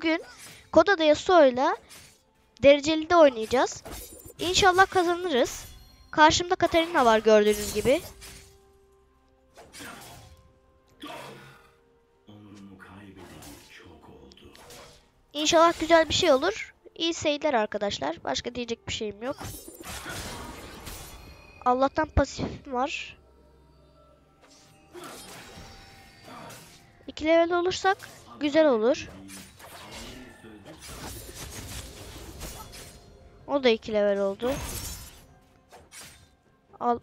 bugün Koda'da Yasuo'yla dereceli de oynayacağız. İnşallah kazanırız. Karşımda Katarina var gördüğünüz gibi. İnşallah güzel bir şey olur. İyi seyirler arkadaşlar. Başka diyecek bir şeyim yok. Allah'tan pasifim var. İki level olursak güzel olur. O da iki level oldu. Al.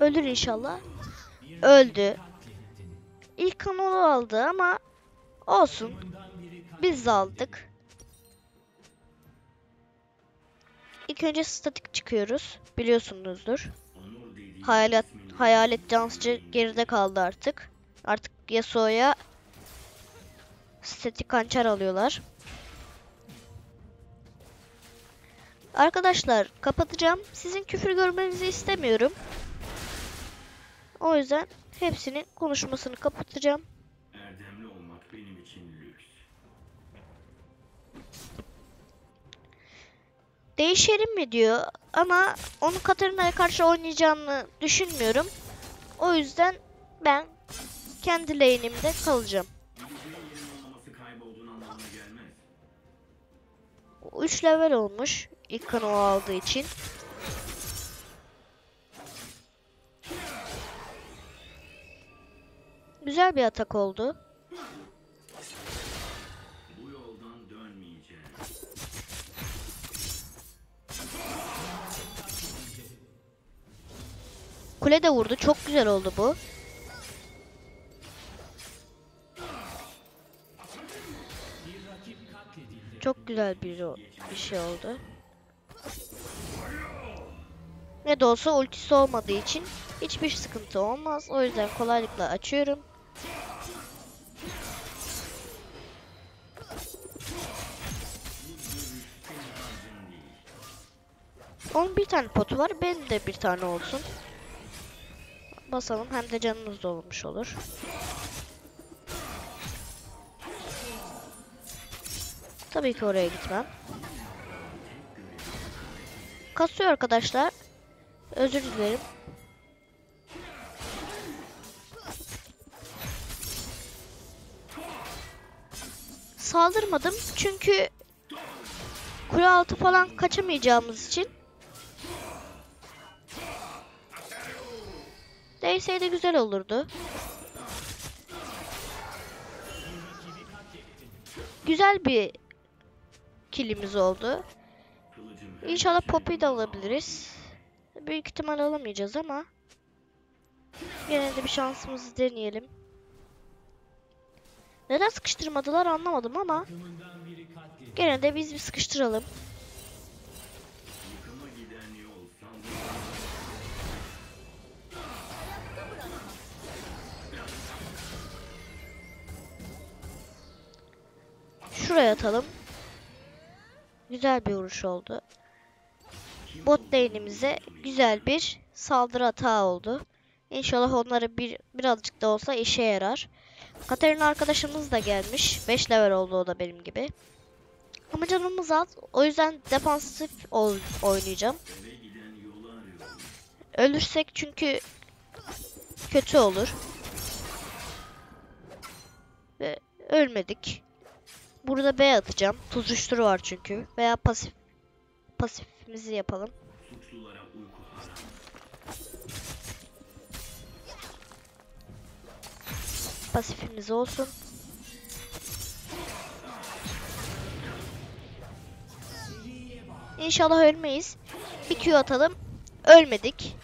Ölür inşallah. Öldü. İlk kanonu aldı ama olsun. Biz aldık. İlk önce statik çıkıyoruz. Biliyorsunuzdur. Hayalet, hayalet dansçı geride kaldı artık. Artık Yasuo'ya statik hançer alıyorlar. Arkadaşlar kapatacağım. Sizin küfür görmenizi istemiyorum. O yüzden hepsinin konuşmasını kapatacağım. Değişelim mi diyor ama onu Katarina'ya karşı oynayacağını düşünmüyorum. O yüzden ben kendi lane'imde kalacağım. Gelmez. 3 level olmuş ilk kanı o aldığı için. Güzel bir atak oldu. Kule de vurdu. Çok güzel oldu bu. Çok güzel bir, bir şey oldu. Ne de olsa ultisi olmadığı için hiçbir sıkıntı olmaz. O yüzden kolaylıkla açıyorum. Onun bir tane potu var. Benim de bir tane olsun. Basalım hem de canımız dolmuş olur. Tabii ki oraya gitmem. Kasıyor arkadaşlar. Özür dilerim. Saldırmadım çünkü kule altı falan kaçamayacağımız için Değseydi güzel olurdu. Güzel bir kilimiz oldu. İnşallah Poppy'yi de alabiliriz. Büyük ihtimal alamayacağız ama yine de bir şansımızı deneyelim. Neden sıkıştırmadılar anlamadım ama gene de biz bir sıkıştıralım. Şuraya atalım. Güzel bir vuruş oldu. Bot lane'imize güzel bir saldırı hata oldu. İnşallah onları bir birazcık da olsa işe yarar. Katarina arkadaşımız da gelmiş. 5 level oldu o da benim gibi. Ama canımız az. O yüzden defansif oynayacağım. Ölürsek çünkü kötü olur. Ve ölmedik. Burada B atacağım. Tuzuşturu var çünkü. Veya pasif pasifimizi yapalım. Pasifimiz olsun. İnşallah ölmeyiz. Bir Q atalım. Ölmedik.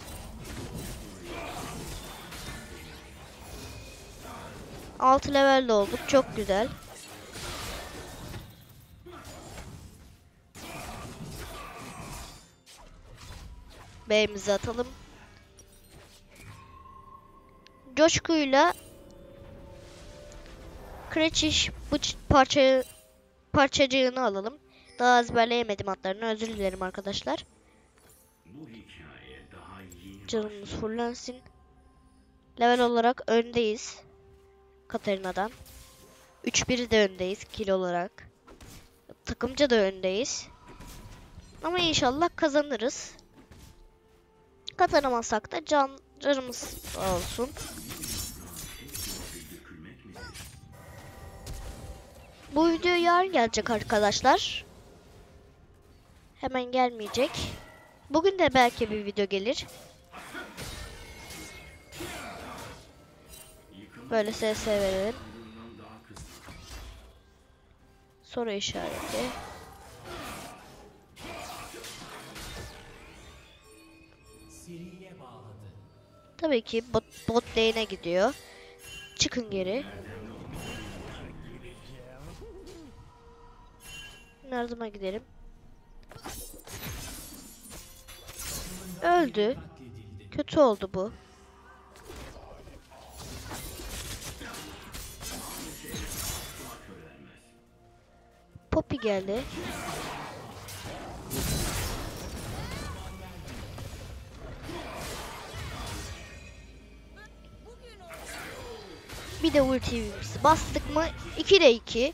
Altı level olduk. Çok güzel. B'mizi atalım. Coşkuyla Kreçiş bıç parça parçacığını alalım. Daha ezberleyemedim adlarını. Özür dilerim arkadaşlar. Bu Canımız fullensin. Level olarak öndeyiz. Katarina'dan. 3-1 de öndeyiz kill olarak. Takımca da öndeyiz. Ama inşallah kazanırız. Kazanamazsak da can canımız olsun. Bu video yarın gelecek arkadaşlar. Hemen gelmeyecek. Bugün de belki bir video gelir. Böyle SS verelim. Soru işareti. Tabii ki bot, bot lane'e gidiyor. Çıkın geri. Yardıma gidelim. Öldü. Kötü oldu bu. Poppy geldi. Bir de ultimizi bastık mı 2'de 2.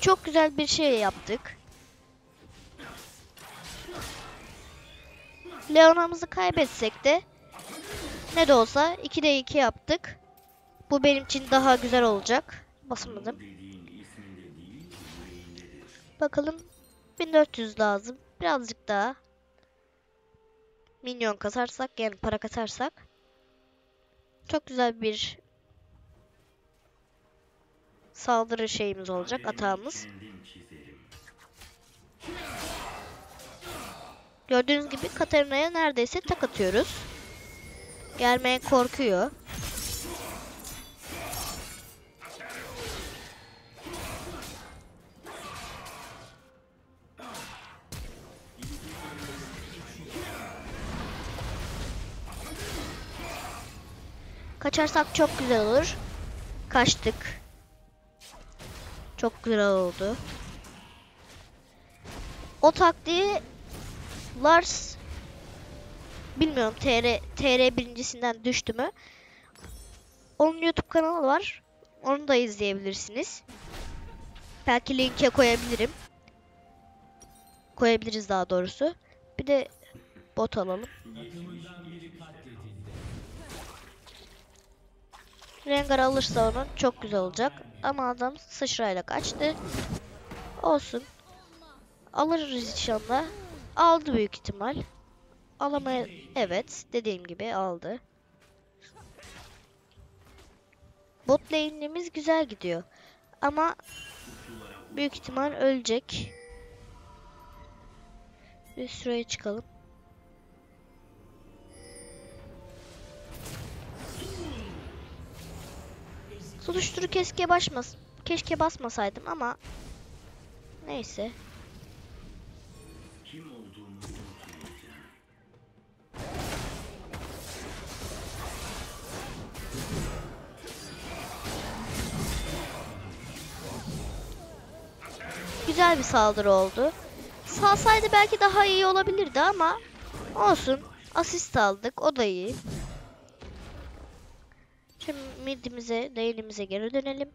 Çok güzel bir şey yaptık. Leona'mızı kaybetsek de ne de olsa 2'de 2 yaptık. Bu benim için daha güzel olacak. Basmadım. Bakalım 1400 lazım. Birazcık daha minyon kasarsak yani para kasarsak çok güzel bir saldırı şeyimiz olacak atağımız. Gördüğünüz gibi Katarina'ya neredeyse tak atıyoruz. Gelmeye korkuyor. Kaçarsak çok güzel olur. Kaçtık. Çok güzel oldu. O taktiği Lars bilmiyorum TR TR birincisinden düştü mü? Onun YouTube kanalı var. Onu da izleyebilirsiniz. Belki linke koyabilirim. Koyabiliriz daha doğrusu. Bir de bot alalım. Rengar alırsa onun çok güzel olacak. Ama adam sıçrayla kaçtı. Olsun. Alırız inşallah. Aldı büyük ihtimal. Alamaya evet dediğim gibi aldı. Bot lane'imiz güzel gidiyor. Ama büyük ihtimal ölecek. Bir şuraya çıkalım. Tutuşturu keşke basmas keşke basmasaydım ama neyse. Kim olduğumu. Güzel bir saldırı oldu. Salsaydı belki daha iyi olabilirdi ama olsun. Asist aldık. O da iyi. Midimize, lane'imize geri dönelim.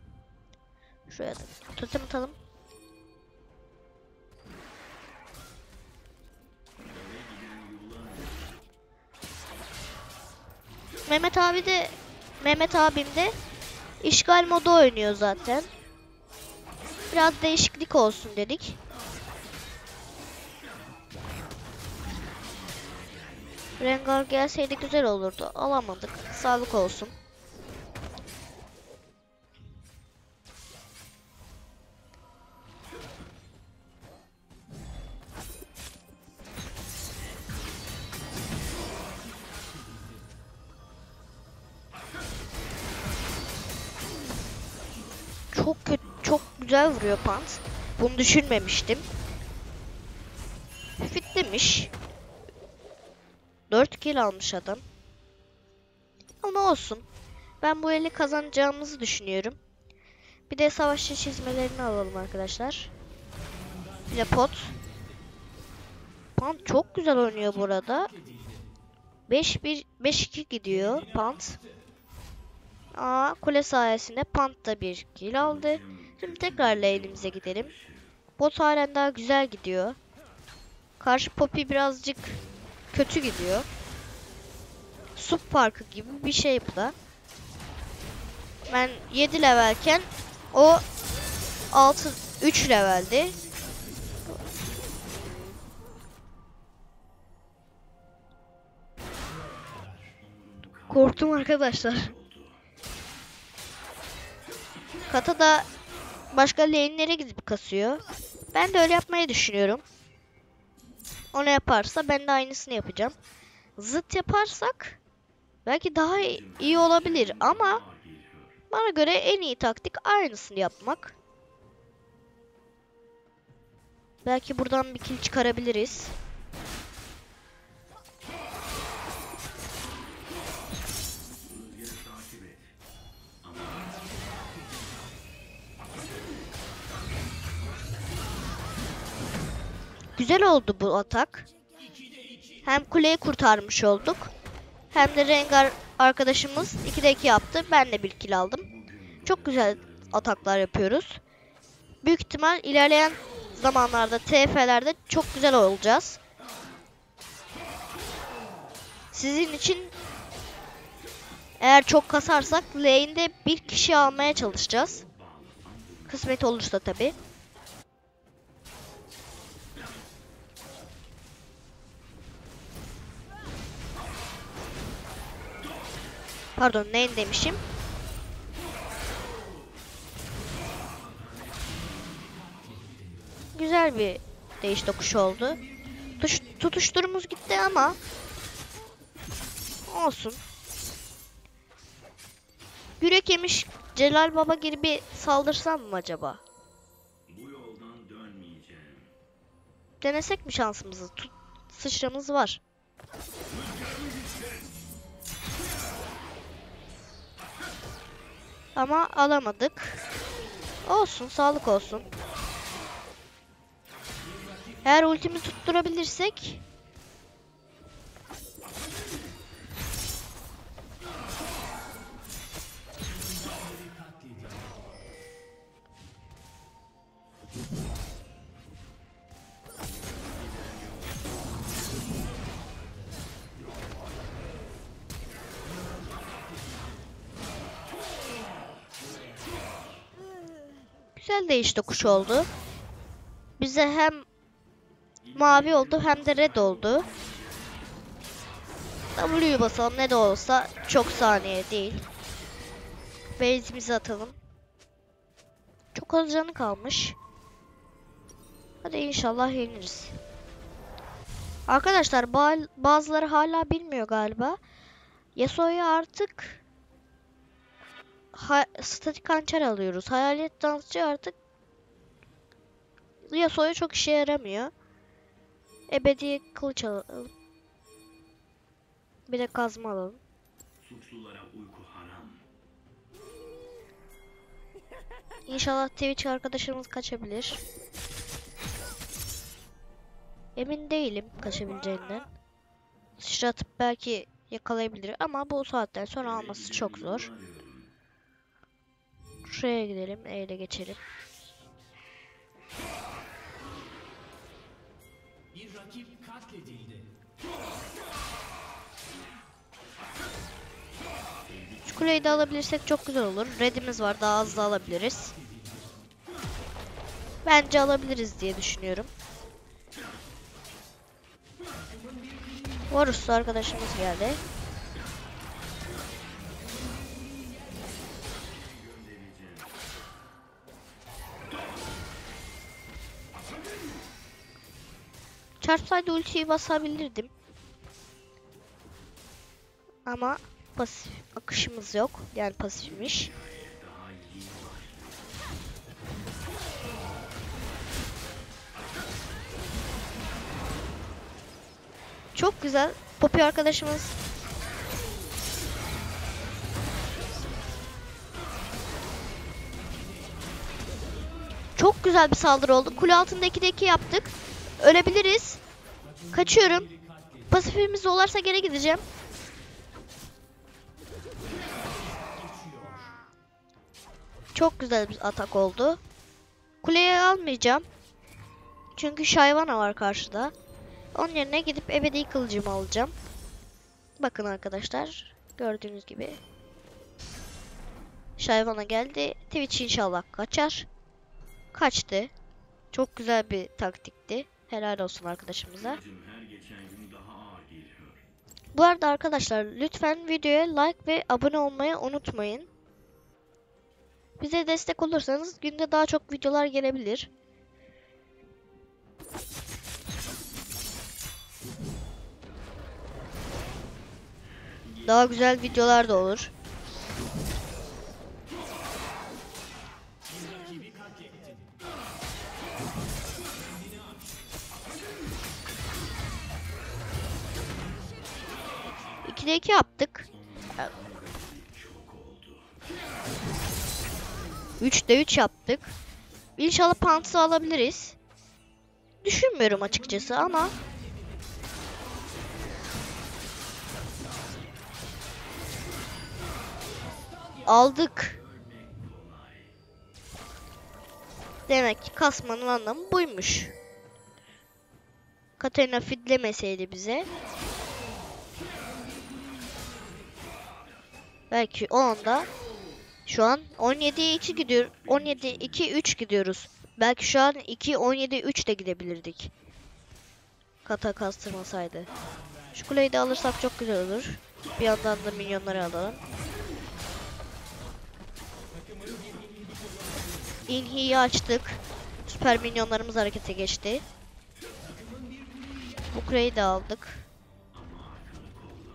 Şuraya da totem atalım. Mehmet abi de Mehmet abim de işgal modu oynuyor zaten. Biraz değişiklik olsun dedik. Rengar gelseydi güzel olurdu. Alamadık. Sağlık olsun. Güzel vuruyor Pant. Bunu düşünmemiştim. Fitlemiş. 4 kill almış adam. Ama olsun. Ben bu eli kazanacağımızı düşünüyorum. Bir de savaşçı çizmelerini alalım arkadaşlar. Bir de pot. Pant çok güzel oynuyor burada. 5-1 5-2 gidiyor Pant. Aa kule sayesinde Pant da bir kill aldı. Şimdi tekrar lane'imize gidelim. Bot halen daha güzel gidiyor. Karşı Poppy birazcık kötü gidiyor. Sup parkı gibi bir şey bu da. Ben 7 levelken o 6 3 leveldi. Korktum arkadaşlar. Kata da başka lane'lere gidip kasıyor. Ben de öyle yapmayı düşünüyorum. Onu yaparsa ben de aynısını yapacağım. Zıt yaparsak belki daha iyi olabilir ama bana göre en iyi taktik aynısını yapmak. Belki buradan bir kill çıkarabiliriz. Güzel oldu bu atak. Hem kuleyi kurtarmış olduk. Hem de Rengar arkadaşımız 2'de 2 yaptı. Ben de bir kill aldım. Çok güzel ataklar yapıyoruz. Büyük ihtimal ilerleyen zamanlarda TF'lerde çok güzel olacağız. Sizin için eğer çok kasarsak lane'de bir kişi almaya çalışacağız. Kısmet olursa tabii. Pardon neyin demişim? Güzel bir değiş tokuş oldu. Tuş, tutuşturumuz gitti ama olsun. Yürek yemiş Celal Baba gibi bir saldırsam mı acaba? Bu yoldan dönmeyeceğim. Denesek mi şansımızı? Tut, sıçramız var. Ama alamadık. Olsun, sağlık olsun. Eğer ultimi tutturabilirsek güzel değiş tokuş oldu. Bize hem mavi oldu hem de red oldu. W'yu basalım ne de olsa çok saniye değil. Base'imizi atalım. Çok az canı kalmış. Hadi inşallah yeniriz. Arkadaşlar ba- bazıları hala bilmiyor galiba. Yasuo'yu artık ha- statik hançer alıyoruz. Hayalet dansçı artık Yasuo'ya çok işe yaramıyor. Ebedi kılıç alalım. Bir de kazma alalım. Suçlulara uyku haram. İnşallah Twitch arkadaşımız kaçabilir. Emin değilim kaçabileceğinden. Sıçratıp belki yakalayabilir ama bu saatten sonra alması çok zor. Şuraya gidelim, E'yle geçelim. Şu kuleyi de alabilirsek çok güzel olur. Red'imiz var, daha hızlı alabiliriz. Bence alabiliriz diye düşünüyorum. Varus arkadaşımız geldi. Çarpsaydı ultiyi basabilirdim. Ama pasif akışımız yok. Yani pasifmiş. Çok güzel. Poppy arkadaşımız Çok güzel bir saldırı oldu. Kule altında 2'de 2 yaptık. Ölebiliriz. Kaçıyorum. Pasifimiz olarsa geri gideceğim. Çok güzel bir atak oldu. Kuleyi almayacağım. Çünkü Shyvana var karşıda. Onun yerine gidip ebedi kılıcımı alacağım. Bakın arkadaşlar. Gördüğünüz gibi. Shyvana geldi. Twitch inşallah kaçar. Kaçtı. Çok güzel bir taktikti. Helal olsun arkadaşımıza. Bu arada arkadaşlar lütfen videoya like ve abone olmayı unutmayın. Bize destek olursanız günde daha çok videolar gelebilir. Daha güzel videolar da olur. İkide iki yaptık. Üçte üç yaptık. İnşallah pantsı alabiliriz. Düşünmüyorum açıkçası ama aldık. Demek ki kasmanın anlamı buymuş. Katarina fidlemeseydi bize. Belki o anda şu an 17'ye 2 gidiyor. 17 2 3 gidiyoruz. Belki şu an 2 17 3 de gidebilirdik. Kata kastırmasaydı. Şu kuleyi de alırsak çok güzel olur. Bir yandan da minyonları alalım. İnhi'yi açtık. Süper minyonlarımız harekete geçti. Bu kuleyi de aldık.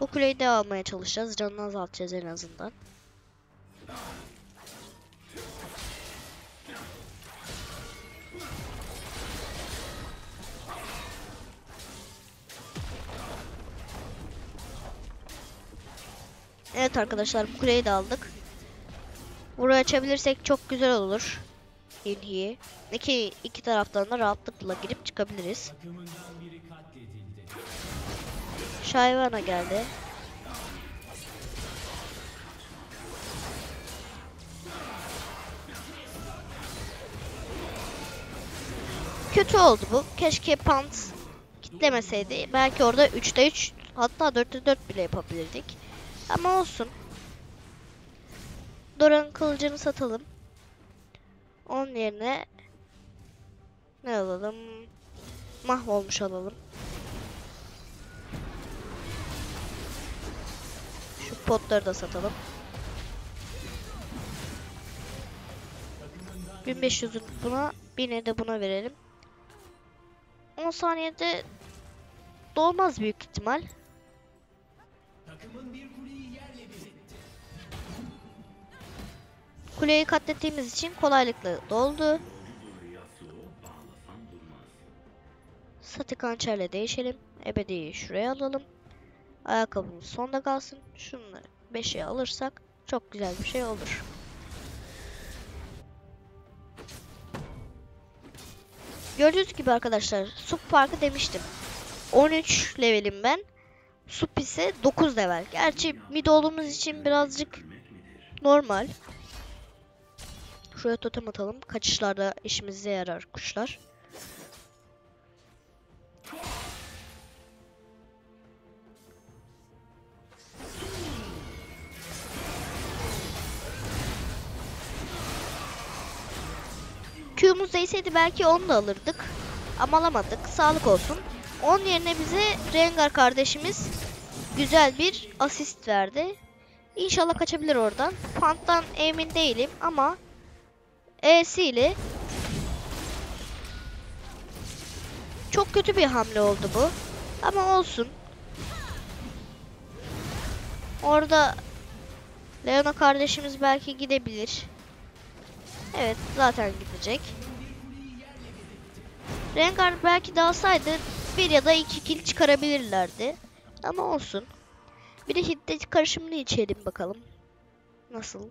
Bu kuleyi de almaya çalışacağız. Canını azaltacağız en azından. Evet arkadaşlar bu kuleyi de aldık. Burayı açabilirsek çok güzel olur. İlhiyi. İki, iki taraftan da rahatlıkla girip çıkabiliriz. Şayvana geldi. Kötü oldu bu. Keşke pant kitlemeseydi. Belki orada 3'te 3 hatta 4'te 4 bile yapabilirdik. Ama olsun. Dora'nın kılıcını satalım. Onun yerine ne alalım? Mahvolmuş alalım. Potları da satalım. 1500'ü buna, 1000'e de buna verelim. 10 saniyede dolmaz büyük ihtimal. Kuleyi katlettiğimiz için kolaylıkla doldu. Hançerle değişelim. Ebedi'yi şuraya alalım. Ayakkabımız sonda kalsın. Şunları 5'e alırsak çok güzel bir şey olur. Gördüğünüz gibi arkadaşlar Sup Parkı demiştim. 13 levelim ben. Sup ise 9 level. Gerçi mid olduğumuz için birazcık normal. Şuraya totem atalım. Kaçışlarda işimize yarar kuşlar. Q'muz değseydi belki onu da alırdık. Ama alamadık. Sağlık olsun. Onun yerine bize Rengar kardeşimiz güzel bir asist verdi. İnşallah kaçabilir oradan. Pant'tan emin değilim ama E'si ile çok kötü bir hamle oldu bu. Ama olsun. Orada Leona kardeşimiz belki gidebilir. Evet zaten gidecek. Rengar belki dalsaydı bir ya da iki kill çıkarabilirlerdi. Ama olsun. Bir de hiddet karışımını içelim bakalım. Nasıl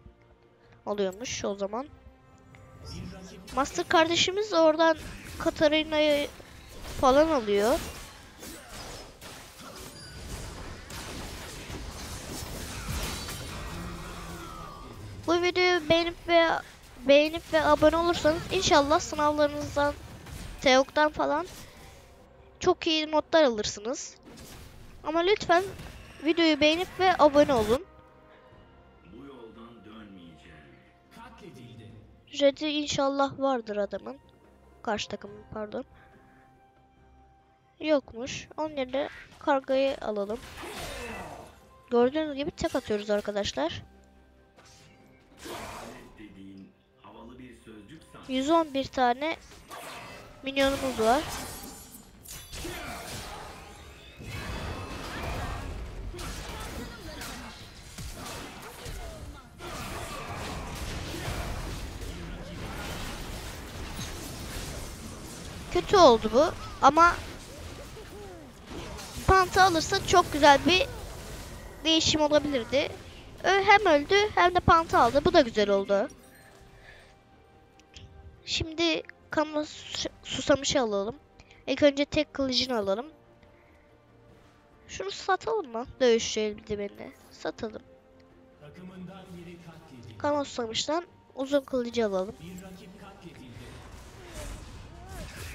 oluyormuş o zaman. Master kardeşimiz oradan Katarina'yı falan alıyor. Bu videoyu beğenip ve beğenip ve abone olursanız inşallah sınavlarınızdan Teok'tan falan çok iyi notlar alırsınız. Ama lütfen videoyu beğenip ve abone olun. Bu yoldan dönmeyeceğim. Red'i inşallah vardır adamın. Karşı takımın pardon. Yokmuş. Onun yerine kargayı alalım. Gördüğünüz gibi tek atıyoruz arkadaşlar. Dediğin havalı bir sözcük sanki. 111 tane minyonumuz var. Kötü oldu bu ama Panta alırsa çok güzel bir değişim olabilirdi. Hem öldü hem de Panta aldı. Bu da güzel oldu. Şimdi sus- susamışı alalım. İlk önce tek kılıcını alalım. Şunu satalım mı? Dövüş eldivenini. Satalım. Kanlı susamıştan uzun kılıcı alalım.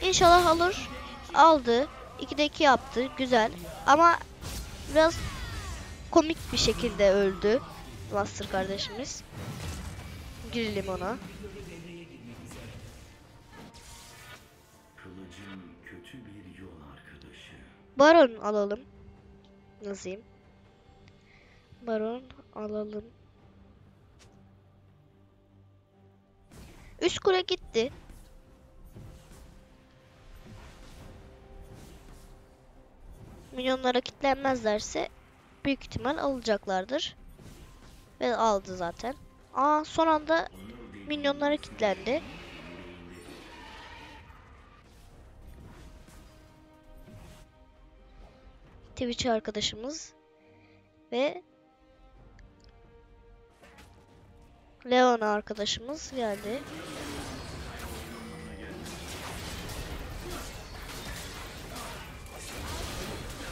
İnşallah alır. Aldı. 2'de 2 yaptı. Güzel. Ama biraz komik bir şekilde öldü. Master kardeşimiz. Girelim ona. Baron alalım. Yazayım. Baron alalım. Üst kule gitti. Milyonlara kitlenmezlerse büyük ihtimal alacaklardır. Ve aldı zaten. Aa son anda milyonlara kitlendi. Twitch arkadaşımız ve Leon arkadaşımız geldi.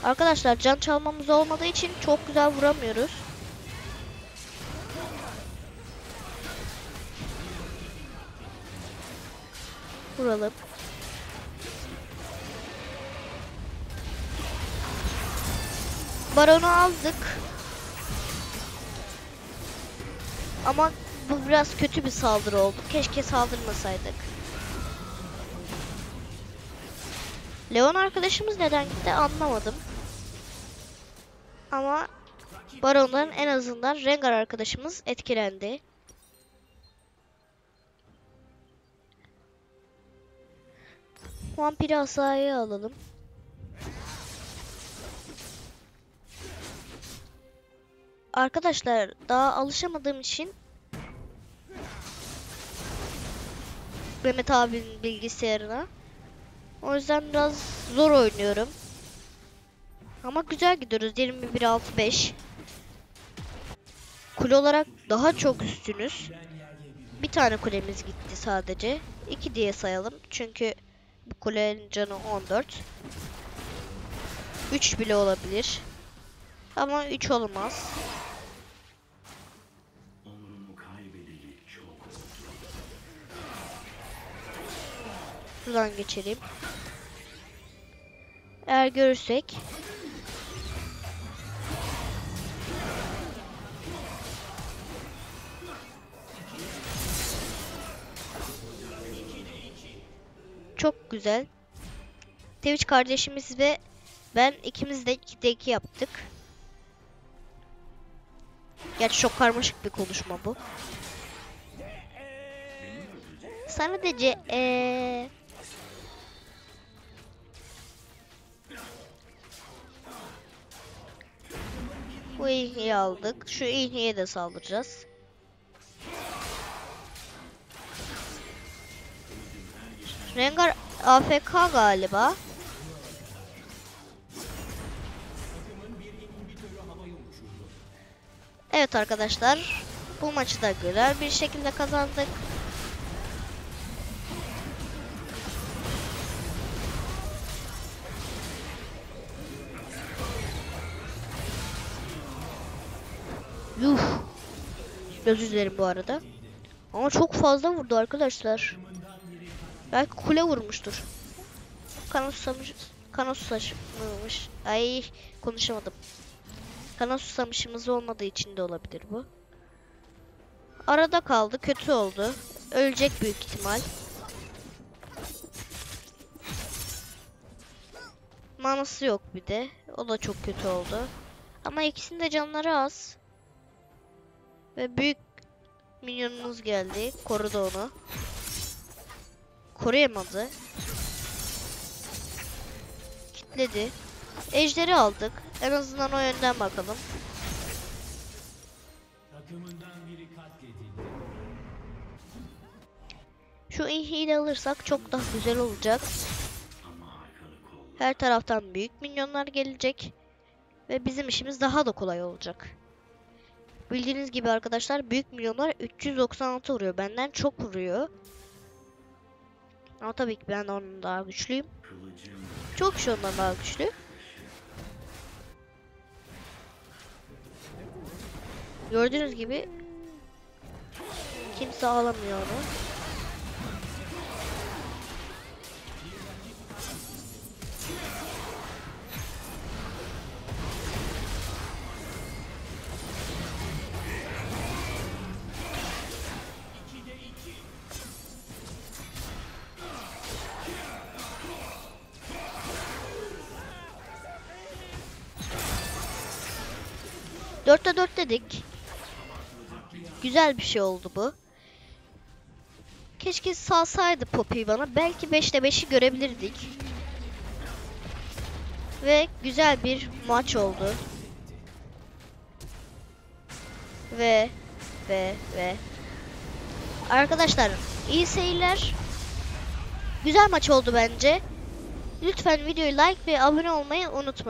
Arkadaşlar can çalmamız olmadığı için çok güzel vuramıyoruz. Vuralım. Baron'u aldık. Ama bu biraz kötü bir saldırı oldu. Keşke saldırmasaydık. Leon arkadaşımız neden gitti anlamadım. Ama Baron'dan en azından Rengar arkadaşımız etkilendi. Vampiri asayı alalım. Arkadaşlar daha alışamadığım için Mehmet abinin bilgisayarına. O yüzden biraz zor oynuyorum. Ama güzel gidiyoruz. 21-6-5. Kule olarak daha çok üstünüz. Bir tane kulemiz gitti sadece. 2 diye sayalım. Çünkü bu kulenin canı 14. 3 bile olabilir. Ama 3 olmaz. Şuradan geçelim. Eğer görürsek Çok güzel. Twitch kardeşimiz ve ben ikimiz de 2'de 2 yaptık. Gerçi çok karmaşık bir konuşma bu. Sadece eee Bu ihneyi aldık. Şu ihneye de saldıracağız. Rengar AFK galiba. Evet arkadaşlar. Bu maçı da güzel bir şekilde kazandık. Özür dilerim bu arada. Ama çok fazla vurdu arkadaşlar. Belki kule vurmuştur. Kana susamış. Kana susamış. Ay konuşamadım. Kana susamışımız olmadığı için de olabilir bu. Arada kaldı. Kötü oldu. Ölecek büyük ihtimal. Manası yok bir de. O da çok kötü oldu. Ama ikisinin de canları az. Ve büyük minyonumuz geldi. Korudu onu. Koruyamadı. Kitledi. Ejderi aldık. En azından o yönden bakalım. Şu inhiyi de alırsak çok daha güzel olacak. Her taraftan büyük minyonlar gelecek. Ve bizim işimiz daha da kolay olacak. Bildiğiniz gibi arkadaşlar büyük milyonlar 396 vuruyor. Benden çok vuruyor. Ama tabii ki ben onun daha güçlüyüm. Çok kişi ondan daha güçlü. Gördüğünüz gibi kimse alamıyor onu. Dörtte dört dedik. Güzel bir şey oldu bu. Keşke salsaydı Poppy bana. Belki 5'te 5'i görebilirdik. Ve güzel bir maç oldu. Ve ve ve Arkadaşlar iyi seyirler. Güzel maç oldu bence. Lütfen videoyu like ve abone olmayı unutmayın.